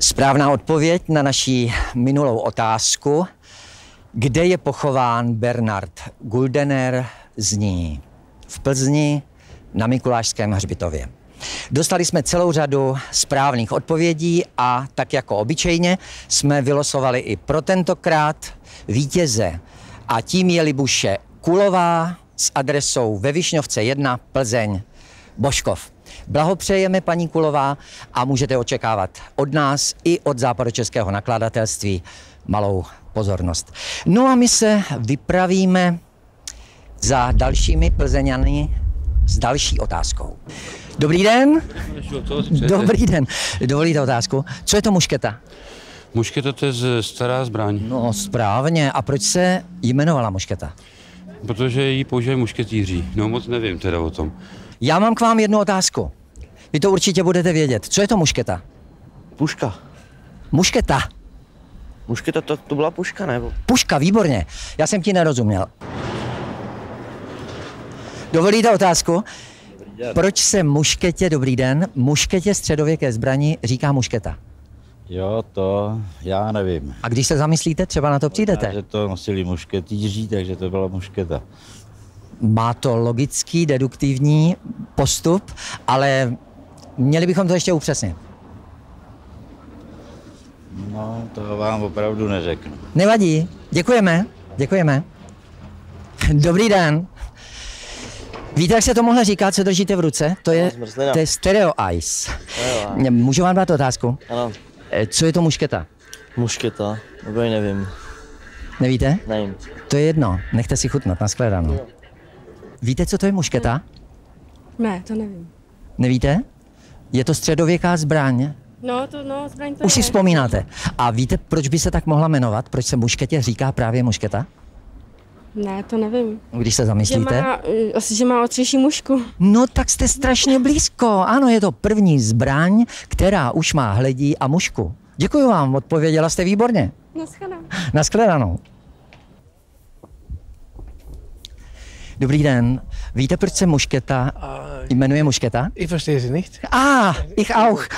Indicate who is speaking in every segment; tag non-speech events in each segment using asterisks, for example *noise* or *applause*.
Speaker 1: Správná odpověď na naší minulou otázku, kde je pochován Bernard Guldener, zní v Plzni na Mikulášském hřbitově. Dostali jsme celou řadu správných odpovědí a tak jako obyčejně jsme vylosovali i pro tentokrát vítěze. A tím je Libuše Kulová s adresou ve Višňovce 1 Plzeň Boškov. Blahopřejeme, paní Kulová, a můžete očekávat od nás i od západočeského nakladatelství malou pozornost. No a my se vypravíme za dalšími Plzeňany s další otázkou. Dobrý den. Dobrý den. Dovolíte otázku? Co je to mušketa?
Speaker 2: Mušketa to je stará zbraň,
Speaker 1: No správně. A proč se jmenovala mušketa?
Speaker 2: protože ji používají mušketýři. No moc nevím teda o tom.
Speaker 1: Já mám k vám jednu otázku. Vy to určitě budete vědět. Co je to mušketa?
Speaker 3: Puška.
Speaker 1: Mušketa.
Speaker 3: Mušketa, to, to byla puška, nebo?
Speaker 1: Puška, výborně. Já jsem ti nerozuměl. Dovolíte otázku? Proč se mušketě, dobrý den, mušketě středověké zbraní říká mušketa?
Speaker 4: Jo, to já nevím.
Speaker 1: A když se zamyslíte, třeba na to přijdete.
Speaker 4: že to nosili mušketýři, takže to byla mušketa.
Speaker 1: Má to logický, deduktivní postup, ale měli bychom to ještě upřesnit.
Speaker 4: No, to vám opravdu neřeknu.
Speaker 1: Nevadí. Děkujeme. Děkujeme. Dobrý den. Víte, jak se to mohla říkat, co držíte v ruce? To je, to je stereo ice.
Speaker 3: Stereo
Speaker 1: Můžu vám dát otázku?
Speaker 3: Ano.
Speaker 1: Eh, Co je to mušketa?
Speaker 3: Mušketa, nebo nevím.
Speaker 1: Nevíte?
Speaker 3: Nevím.
Speaker 1: To je jedno. Nechte si chutnat, nashledanou. Víte, co to je mušketa?
Speaker 5: Ne, to nevím.
Speaker 1: Nevíte? Je to středověká zbraň.
Speaker 5: No, to no, zbraň to
Speaker 1: Už si vzpomínáte. A víte, proč by se tak mohla jmenovat? Proč se mušketě říká právě mušketa?
Speaker 5: Ne, to nevím.
Speaker 1: Když se
Speaker 5: Že
Speaker 1: zamyslíte.
Speaker 5: má, eh, asi, že má otřejší mušku.
Speaker 1: No tak jste strašně blízko. Ano, je to první zbraň, která už má hledí a mušku. Děkuji vám, odpověděla jste výborně.
Speaker 5: Naschledanou.
Speaker 1: Naschledanou. Dobrý den. Víte, proč se mušketa jmenuje mušketa?
Speaker 6: Ich verstehe Sie nicht.
Speaker 1: Ah, ich auch. *laughs*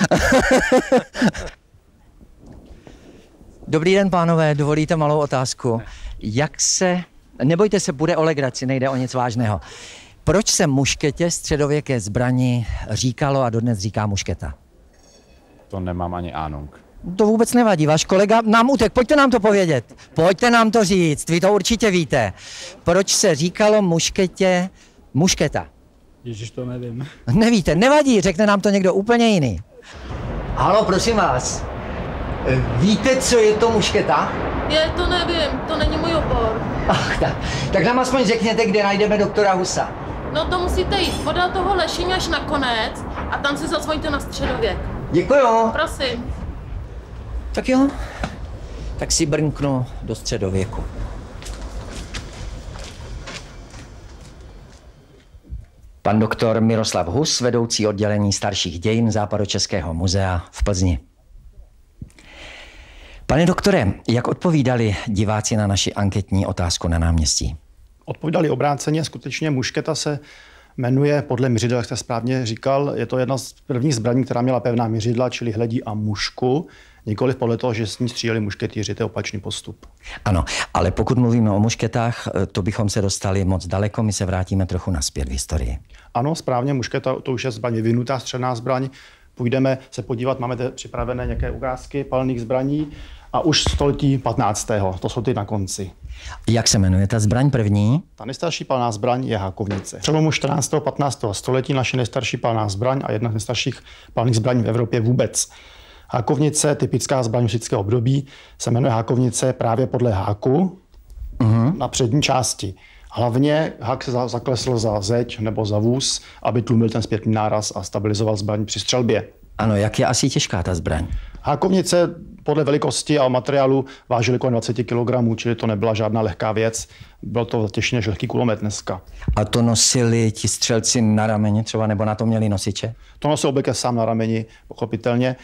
Speaker 1: Dobrý den, pánové, dovolíte malou otázku. Jak se, nebojte se, bude o legraci, nejde o nic vážného. Proč se mušketě středověké zbraní říkalo a dodnes říká mušketa?
Speaker 7: To nemám ani Ahnung.
Speaker 1: To vůbec nevadí, váš kolega nám utek, pojďte nám to povědět. Pojďte nám to říct, vy to určitě víte. Proč se říkalo mušketě mušketa?
Speaker 6: Ježiš, to nevím. *laughs*
Speaker 1: Nevíte, nevadí, řekne nám to někdo úplně jiný. Halo, prosím vás. E, Víte, co je to mušketa?
Speaker 8: Je, to nevím, to není můj obor.
Speaker 1: Ach, tak, tak nám aspoň řekněte, kde najdeme doktora Husa.
Speaker 8: No to musíte jít podle toho lešení až na konec a tam si zazvoníte na středověk.
Speaker 1: Děkuju.
Speaker 8: Prosím.
Speaker 1: Tak jo, tak si brnknu do středověku. Pan doktor Miroslav Hus, vedoucí oddělení starších dějin Západočeského muzea v Plzni. Pane doktore, jak odpovídali diváci na naši anketní otázku na náměstí?
Speaker 9: Odpovídali obráceně, skutečně mušketa se jmenuje podle měřidel, jak jste správně říkal. Je to jedna z prvních zbraní, která měla pevná měřidla, čili hledí a mušku. Nikoliv podle toho, že s ní stříleli mušketýři, to je opačný postup.
Speaker 1: Ano, ale pokud mluvíme o mušketách, eh, to bychom se dostali moc daleko, my se vrátíme trochu naspět v historii.
Speaker 9: Ano, správně, mušketa to už je zbraň vyvinutá střelná zbraň. Půjdeme se podívat, máme tady připravené nějaké ukázky palných zbraní a už století 15. To jsou ty na konci.
Speaker 1: Jak se jmenuje ta zbraň první?
Speaker 9: Ta nejstarší palná zbraň je hákovnice. Přelomu 14. a 15. století naše nejstarší palná zbraň a jedna z nejstarších palných zbraní v Evropě vůbec. Hákovnice, typická zbraň husického období, se jmenuje hákovnice právě podle háku uh-huh. na přední části. Hlavně hák se za- zaklesl za zeď nebo za vůz, aby tlumil ten zpětný náraz a stabilizoval zbraň při střelbě.
Speaker 1: Ano, jak je asi těžká ta zbraň?
Speaker 9: Hákovnice podle velikosti a materiálu vážily kolem 20 kg, čili to nebyla žádná lehká věc. Byl to těžší než lehký kulomet dneska.
Speaker 1: A to nosili ti střelci na rameni třeba, nebo na to měli nosiče?
Speaker 9: To nosil obvykle sám na rameni, pochopitelně.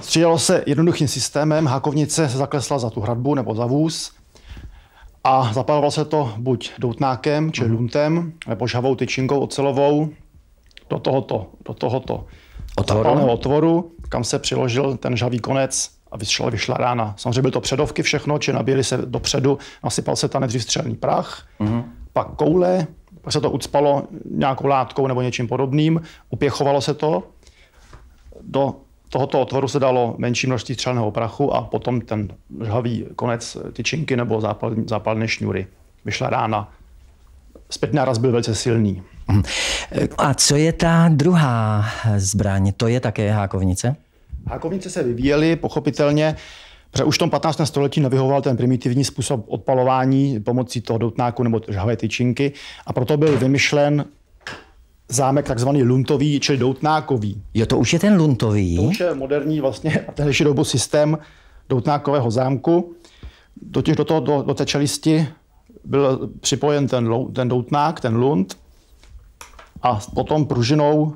Speaker 9: Střídalo se jednoduchým systémem, hákovnice se zaklesla za tu hradbu nebo za vůz a zapalovalo se to buď doutnákem, či luntem, nebo žhavou tyčinkou ocelovou do tohoto, do tohoto
Speaker 1: Otvoru?
Speaker 9: otvoru kam se přiložil ten žhavý konec a vyšla, vyšla rána. Samozřejmě byly to předovky všechno, či nabíjeli se dopředu, nasypal se tam nejdřív střelný prach, mm-hmm. pak koule, pak se to ucpalo nějakou látkou nebo něčím podobným, upěchovalo se to, do tohoto otvoru se dalo menší množství střelného prachu a potom ten žhavý konec tyčinky nebo zápal, zápalné šňůry. Vyšla rána. Zpětný náraz byl velice silný.
Speaker 1: A co je ta druhá zbraň? To je také hákovnice?
Speaker 9: Hákovnice se vyvíjely pochopitelně, protože už v tom 15. století nevyhovoval ten primitivní způsob odpalování pomocí toho doutnáku nebo žhavé tyčinky a proto byl vymyšlen zámek takzvaný luntový, čili doutnákový.
Speaker 1: Jo, to už je ten luntový.
Speaker 9: To už je moderní vlastně a tehdejší dobu systém doutnákového zámku. Totiž do, toho, do, do té čelisti byl připojen ten, ten doutnák, ten lund a potom pružinou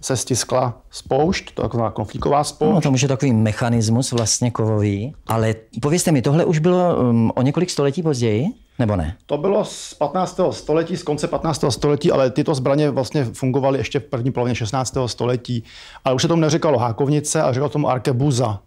Speaker 9: se stiskla spoušť, to taková konflíková spoušť.
Speaker 1: No, to je takový mechanismus vlastně kovový. Ale povězte mi, tohle už bylo um, o několik století později? Nebo ne?
Speaker 9: To bylo z 15. století, z konce 15. století, ale tyto zbraně vlastně fungovaly ještě v první polovině 16. století. Ale už se tomu neříkalo hákovnice, ale říkalo tomu arkebuza.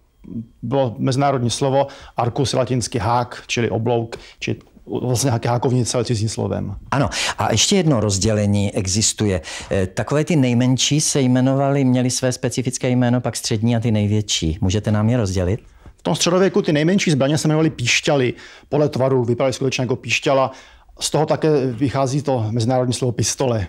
Speaker 9: Bylo mezinárodní slovo, arkus latinsky hák, čili oblouk, či vlastně hákovnice, ale cizím slovem.
Speaker 1: Ano, a ještě jedno rozdělení existuje. Eh, takové ty nejmenší se jmenovaly, měly své specifické jméno, pak střední a ty největší. Můžete nám je rozdělit?
Speaker 9: V tom středověku ty nejmenší zbraně se jmenovaly píšťaly. Podle tvaru vypadaly skutečně jako píšťala. Z toho také vychází to mezinárodní slovo pistole.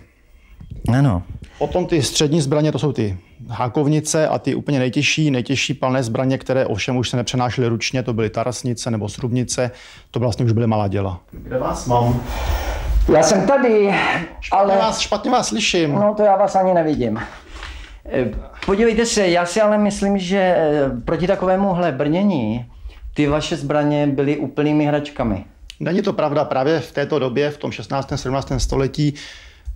Speaker 1: Ano.
Speaker 9: Potom ty střední zbraně, to jsou ty hákovnice a ty úplně nejtěžší, nejtěžší palné zbraně, které ovšem už se nepřenášely ručně, to byly tarasnice nebo srubnice, to vlastně už byly malá děla. Kde vás mám?
Speaker 1: Já jsem tady,
Speaker 9: špatně ale... Vás, špatně vás slyším.
Speaker 1: No to já vás ani nevidím. Eh, podívejte se, já si ale myslím, že eh, proti takovémuhle brnění ty vaše zbraně byly úplnými hračkami.
Speaker 9: Není to pravda. Právě v této době, v tom 16. 17. století,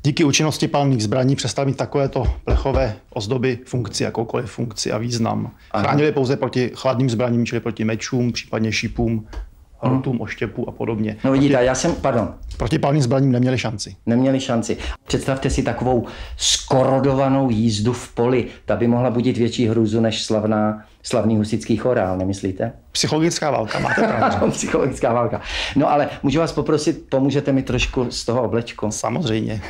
Speaker 9: díky účinnosti palných zbraní přestal mít takovéto plechové ozdoby funkci, jakoukoliv funkci a význam. Chránili pouze proti chladným zbraním, čili proti mečům, případně šípům, hrotům, hmm. oštěpu a podobně.
Speaker 1: No vidíte, proti, já jsem, pardon.
Speaker 9: Proti palným zbraním neměli šanci.
Speaker 1: Neměli šanci. Představte si takovou skorodovanou jízdu v poli. Ta by mohla budit větší hrůzu než slavná, slavný husický chorál, nemyslíte?
Speaker 9: Psychologická válka, máte *laughs* pravdu.
Speaker 1: Psychologická válka. No ale můžu vás poprosit, pomůžete mi trošku z toho oblečku?
Speaker 9: Samozřejmě.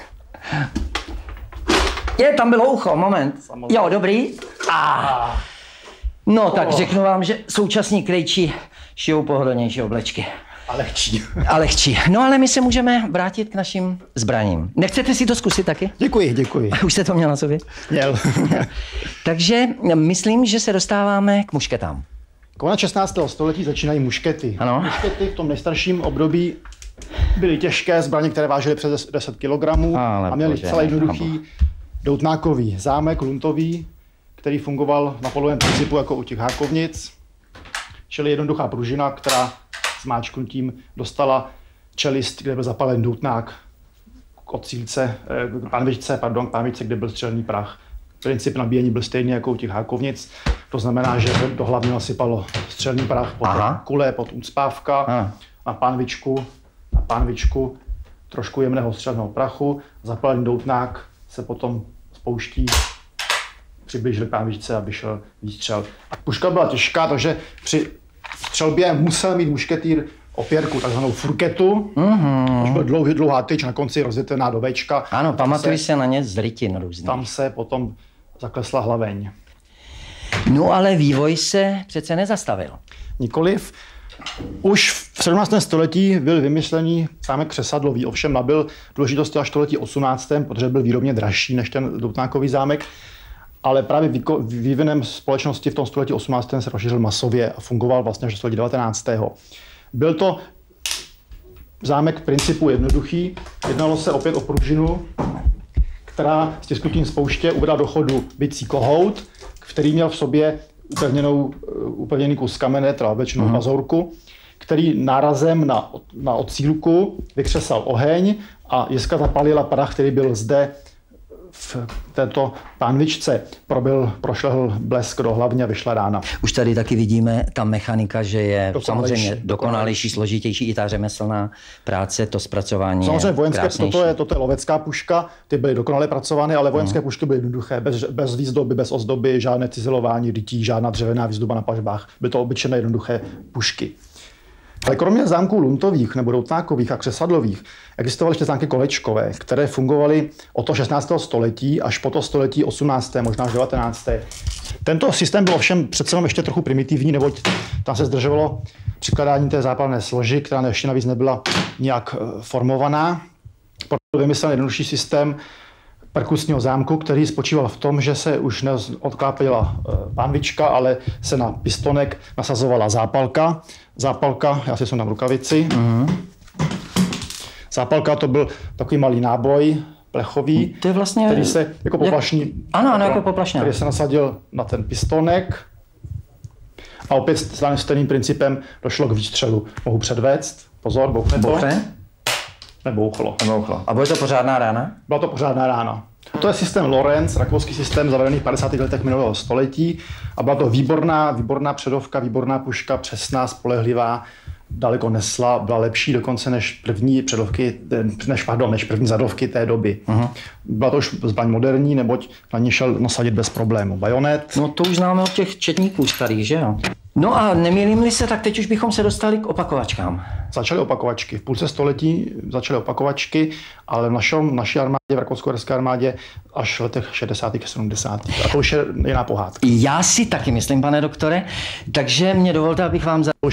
Speaker 1: Je, tam bylo ucho, moment. Samozřejmě. Jo, dobrý. Ah. No, tak oh. řeknu vám, že současní krejčí šijou pohodlnější oblečky.
Speaker 9: A lehčí.
Speaker 1: A lehčí. No ale my se můžeme vrátit k našim zbraním. Nechcete si to zkusit taky?
Speaker 9: Děkuji, děkuji. *laughs*
Speaker 1: Už jste to měl na sobě?
Speaker 9: Měl. *laughs*
Speaker 1: Takže myslím, že se dostáváme k mušketám.
Speaker 9: Konec 16. století začínají muškety.
Speaker 1: Ano.
Speaker 9: Muškety v tom nejstarším období byly těžké zbraně, které vážily přes 10 kg a měly celý jednoduchý doutnákový zámek, luntový, který fungoval na polovém principu jako u těch hákovnic, čili jednoduchá pružina, která s máčknutím dostala čelist, kde byl zapalen doutnák k ocílce, k pánvičce, pardon, k pánvičce, kde byl střelný prach. Princip nabíjení byl stejný jako u těch hákovnic, to znamená, že do hlavně nasypalo střelný prach, pod kule, pod úcpávka, na pánvičku na pánvičku trošku jemného střelného prachu, zapalený doutnák se potom spouští, přiblížili pánvičce, aby šel výstřel. A puška byla těžká, takže při střelbě musel mít mušketýr opěrku, takzvanou furketu, mm-hmm. už byl dlouhý, dlouhá tyč, na konci rozjetená do Včka.
Speaker 1: Ano, pamatuji se, se na ně z rytin různých.
Speaker 9: Tam se potom zaklesla hlaveň.
Speaker 1: No ale vývoj se přece nezastavil.
Speaker 9: Nikoliv. Už v 17. století byl vymyslený zámek přesadlový, ovšem nabil důležitosti až století 18., protože byl výrobně dražší než ten doutnákový zámek, ale právě vývinem společnosti v tom století 18. se rozšířil masově a fungoval vlastně až do století 19. Byl to zámek v principu jednoduchý. Jednalo se opět o pružinu, která s tisknutím spouště uvedla do chodu bycí kohout, který měl v sobě upevněnou, eh, upevněný kus kamene, teda většinou mazorku, který nárazem na, na ocílku vykřesal oheň a jiska zapalila prach, který byl zde v této pánvičce probyl, prošlehl blesk do hlavně a vyšla rána.
Speaker 1: Už tady taky vidíme ta mechanika, že je
Speaker 9: Dokonalejší,
Speaker 1: samozřejmě dokonalejší,
Speaker 9: dokonalejší.
Speaker 1: složitější i ta řemeslná práce, to zpracování
Speaker 9: Samozřejmě
Speaker 1: je
Speaker 9: vojenské,
Speaker 1: krásnější.
Speaker 9: toto je, toto je lovecká puška, ty byly dokonale pracovány, ale vojenské pušky byly jednoduché, bez, bez výzdoby, bez ozdoby, žádné cizelování rytí, žádná dřevěná výzdoba na pažbách. Byly to obyčejné jednoduché pušky. Ale kromě zámků Luntových nebo Doutnákových a Křesadlových existovaly ještě zámky kolečkové, které fungovaly od toho 16. století až po to století 18. možná až 19. Tento systém byl ovšem přece jenom ještě trochu primitivní, neboť tam se zdržovalo přikladání té zápalné složi, která ještě navíc nebyla nějak eh, formovaná. Proto vymyslel jednodušší systém perkusního zámku, který spočíval v tom, že se už neodklápila eh, pánvička, ale se na pistonek nasazovala zápalka. Zápalka, já si jsem na rukavici. Mm-hmm. Zápalka to byl takový malý náboj, plechový,
Speaker 1: To je vlastně...
Speaker 9: který se jako poplašný,
Speaker 1: Ano, ano, jako poplašňák.
Speaker 9: který se nasadil na ten pistonek a opět s stejným principem došlo k výstřelu. Mohu předvést, pozor, bouchne to.
Speaker 1: Bouchne?
Speaker 9: Nebouchlo.
Speaker 1: Bouchlo. A bude to pořádná rána?
Speaker 9: Byla to pořádná rána. To je systém Lorenz, rakouský systém zavedený v 50. letech minulého století a byla to výborná, výborná předovka, výborná puška, přesná, spolehlivá, daleko nesla, byla lepší dokonce než první předovky, než, pardon, než první zadovky té doby. Uh-huh. Byla to už zbraň moderní, neboť na ní šel nasadit bez problému. Bajonet,
Speaker 1: No to už známe od těch četníků starých, že jo? No a nemýlím se, tak teď už bychom se dostali k opakovačkám.
Speaker 9: začaly opakovačky. V půlce století začaly opakovačky, ale v, našem, v naší armádě, v rakousko armádě až v letech 60. a 70. A to už je jiná pohádka.
Speaker 1: Já si taky myslím, pane doktore, takže mě dovolte, abych vám za...
Speaker 9: Už